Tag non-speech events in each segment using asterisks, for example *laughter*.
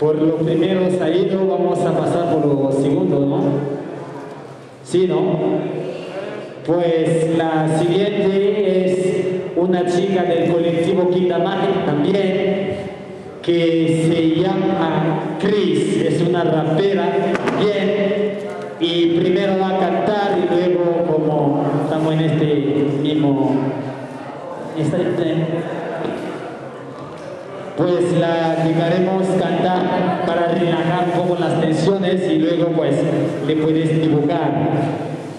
Por lo primero salido vamos a pasar por lo segundo, ¿no? Sí, ¿no? Pues la siguiente es una chica del colectivo Kitamaje también, que se llama Chris, es una rapera bien, y primero va a cantar y luego como estamos en este mismo pues la llegaremos a cantar para relajar un poco las tensiones y luego pues le puedes dibujar.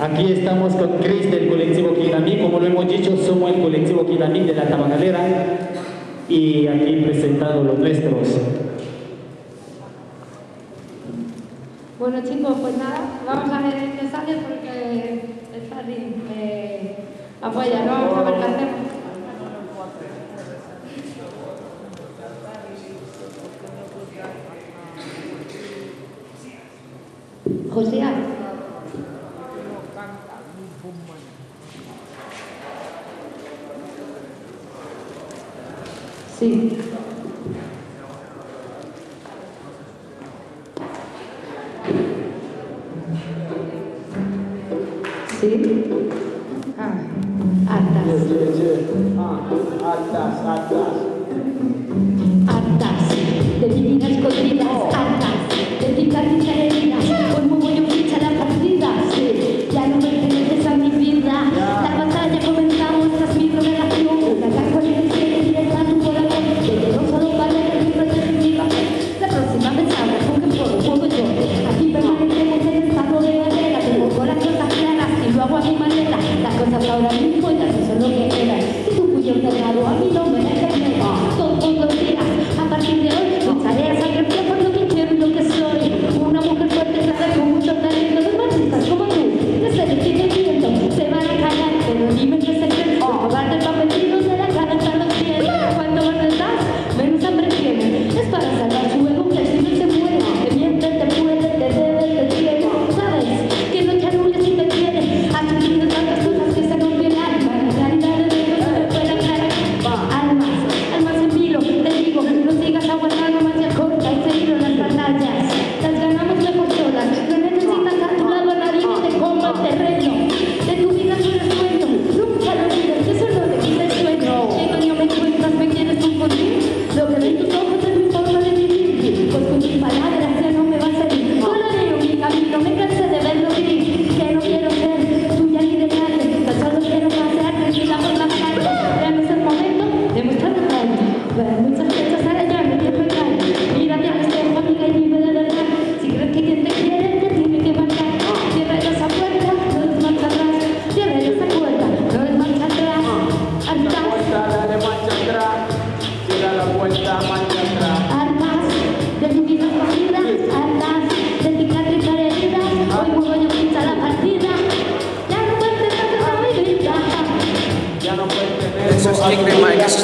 Aquí estamos con Chris del colectivo Kiramí, como lo hemos dicho, somos el colectivo Kiramí de la Tabanalera y aquí presentado los nuestros. Bueno chicos, pues nada, vamos a ver qué sale porque el Sarri me apoya, ¿no? Vamos a ver qué hacemos. José A. Sí. Sí.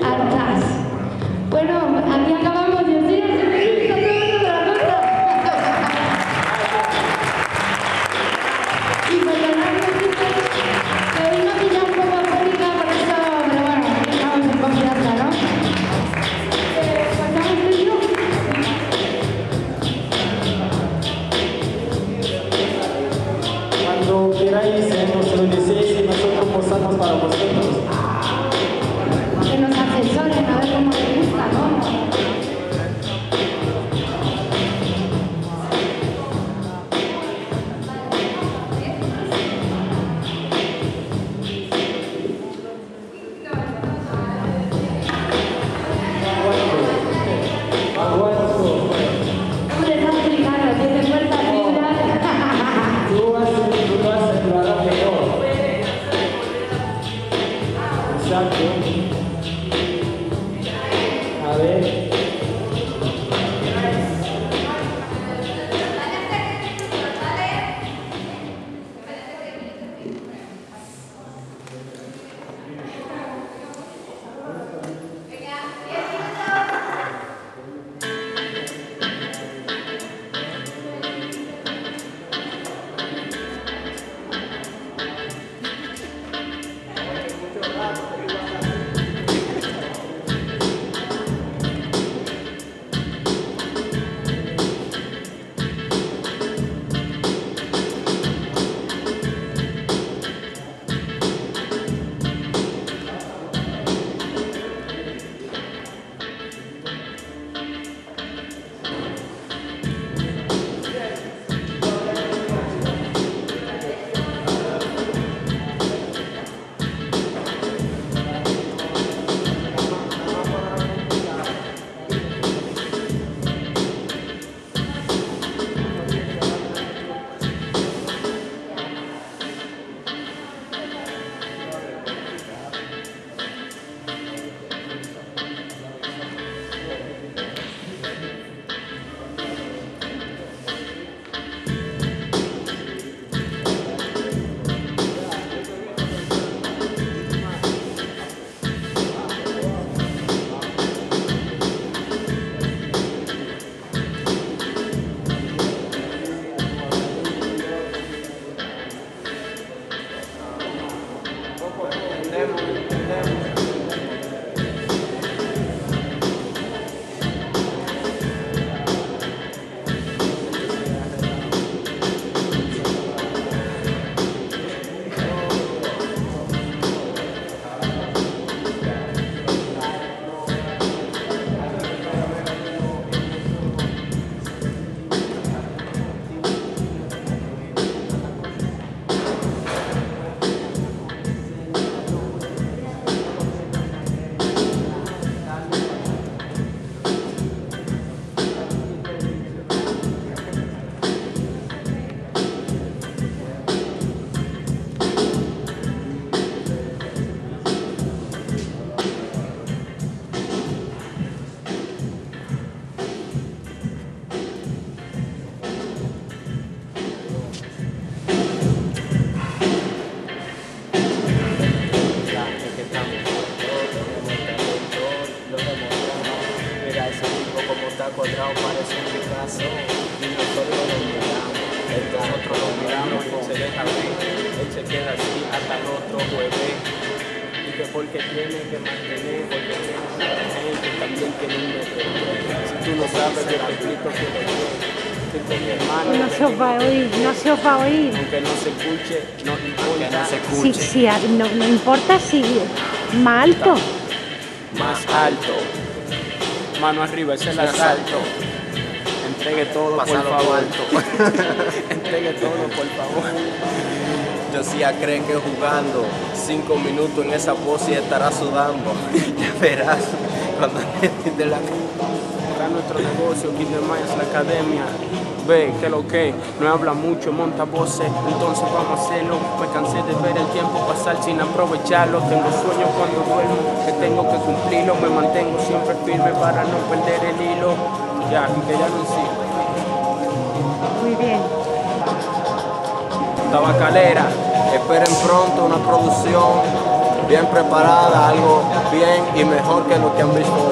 Arcas. Bueno, aquí acabamos. já deu. No se os va a oír, no se os va a oír. aunque no se escuche, no importa. Si, si a- no, no importa si más alto. más alto. Mano arriba, ese es el asalto. *laughs* Entregue todo, por favor. Entregue todo, por favor. Josía cree que jugando cinco minutos en esa pose estará sudando. *laughs* Ya verás cuando de la Nuestro negocio, Kid de Mayas, la academia. Ve que lo que no habla mucho, monta voces, entonces vamos a hacerlo. Me cansé de ver el tiempo pasar sin aprovecharlo. Tengo sueños cuando duermo, que tengo que cumplirlo. Me mantengo siempre firme para no perder el hilo. Ya, que ya no sirve. Muy bien. Tabacalera. Esperen pronto una producción bien preparada, algo bien y mejor que lo que han visto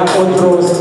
ya otros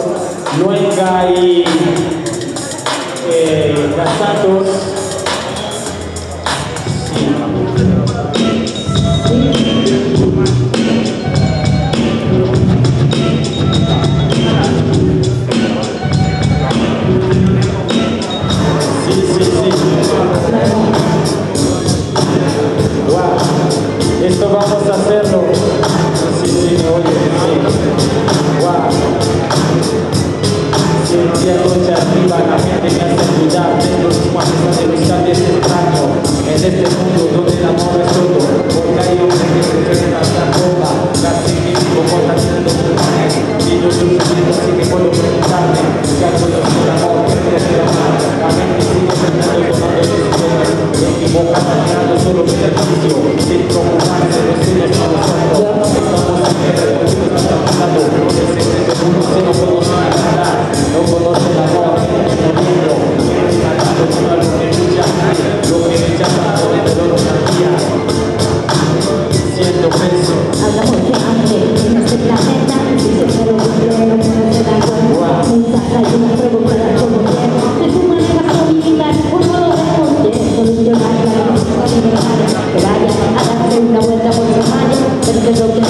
nosotros.